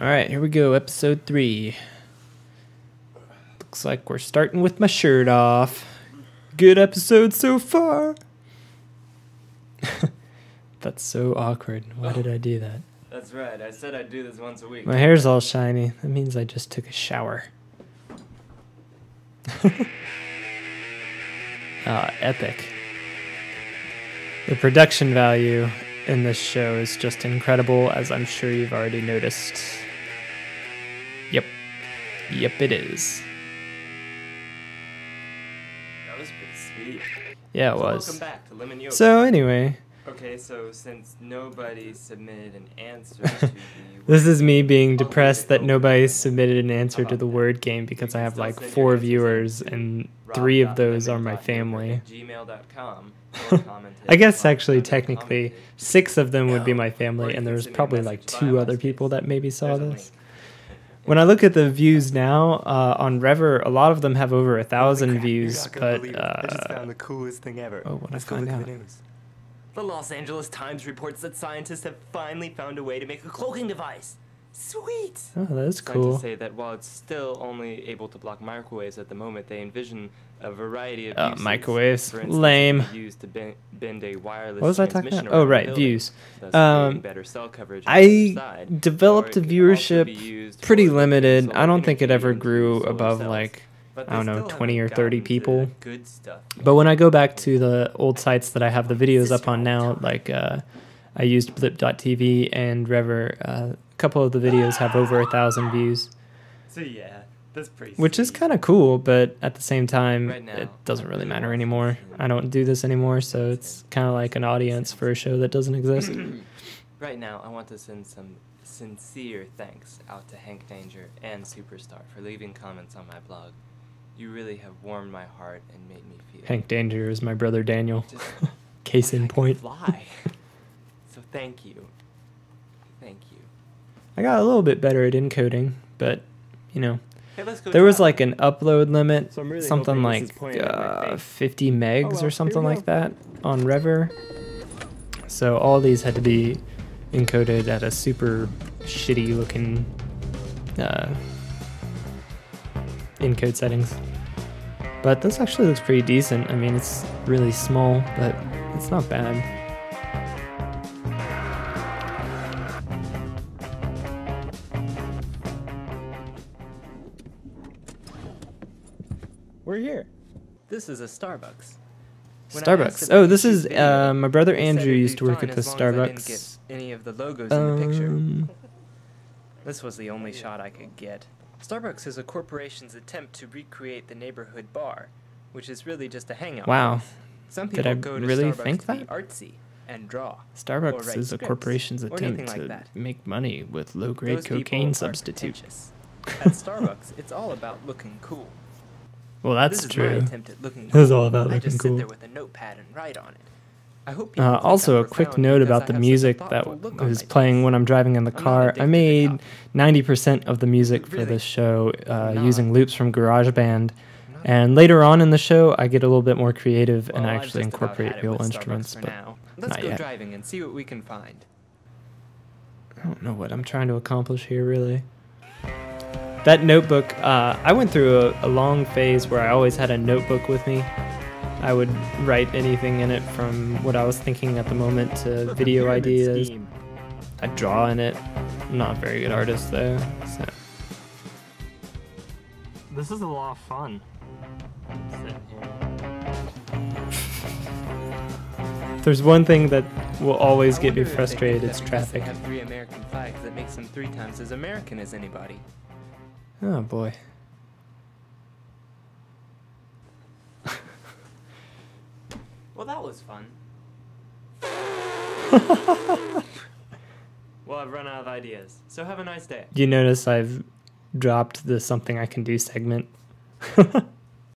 All right, here we go. Episode three. Looks like we're starting with my shirt off. Good episode so far. That's so awkward. Why did I do that? That's right. I said I'd do this once a week. My hair's all shiny. That means I just took a shower. Ah, epic. The production value in this show is just incredible, as I'm sure you've already noticed. Yep. It is. That was pretty sweet. Yeah, it So was. Welcome back to Lemon Yolk. So, anyway, okay, so since nobody submitted an answer to the this is me being depressed that nobody submitted an answer to the word game because I have like four your answers in viewers and three of those are my family. I guess actually, under the comment technically, six of them would be my family, and there's send me a probably like two other people that maybe saw this. When I look at the views now uh, on Revver, a lot of them have over a thousand Holy views, but it. I just uh, found the coolest thing ever. oh, what'd I Let's go find look at out? the news. The Los Angeles Times reports that scientists have finally found a way to make a cloaking device. Sweet! oh, that's Scientists cool. say that while it's still only able to block microwaves at the moment, they envision a variety of Uh, uses. microwaves, For instance, lame. it could be used to bend, bend a wireless What was I talking about? Oh, right, views. Um, better cell coverage I side. Developed a it could also be viewership pretty limited. I don't think it ever grew above cells. like I don't know, 20 or 30 people. Good stuff. But when I go back to the old sites that I have the videos up on now, like uh, I used Blip.tv and Revver, uh, a couple of the videos have over a thousand views, So yeah, that's pretty. which is kind of cool. But at the same time, Right now, it doesn't really really matter anymore. I don't do this anymore, so it's kind of like an audience for a show that doesn't exist. Right now, I want to send some sincere thanks out to Hank Danger and Superstar for leaving comments on my blog. You really have warmed my heart and made me feel. Hank Danger is my brother Daniel. Just Case in I point. Fly. so thank you. Thank you. I got a little bit better at encoding, but you know. Hey, let's go. There was travel. like an upload limit, So really something like is pointing at my uh, 50 megs Oh, well, or something like that on Revver. So all these had to be encoded at a super shitty looking uh, encode settings. But this actually looks pretty decent. I mean, it's really small, but it's not bad. We're here. This is a Starbucks. When Starbucks. Oh, this is uh, my brother Andrew used to work at the as long as I didn't Starbucks. any of the logos in the picture. Um, This was the only shot I could get. Starbucks is a corporation's attempt to recreate the neighborhood bar, which is really just a hangout. Wow. Some Did I go to really Starbucks think that? artsy and draw. Starbucks is a corporation's attempt like to that. make money with low-grade cocaine substitutes. At Starbucks, it's all about looking cool. Well, that's true. this is true. my looking It cool. was all about I looking just cool. sit there with a notepad and write on it. I hope Uh, also, a quick note about the have such a music that thoughtful look on was playing when I'm driving in the car. I made 90% of the music for this show uh, using loops from GarageBand. And later on in the show, I get a little bit more creative and I actually incorporate real instruments. But. Let's not go yet. driving and see what we can find. I don't know what I'm trying to accomplish here, really. That notebook, uh, I went through a, a long phase where I always had a notebook with me. I would write anything in it from what I was thinking at the moment to video ideas. I draw in it. I'm not a very good artist though. So. This is a lot of fun. There's one thing that will always get me wonder if they think frustrated, it's they traffic. have three American flags that makes them three times as American as anybody. Oh boy. Well, that was fun. well, I've run out of ideas. So have a nice day. You notice I've dropped the something I can do segment.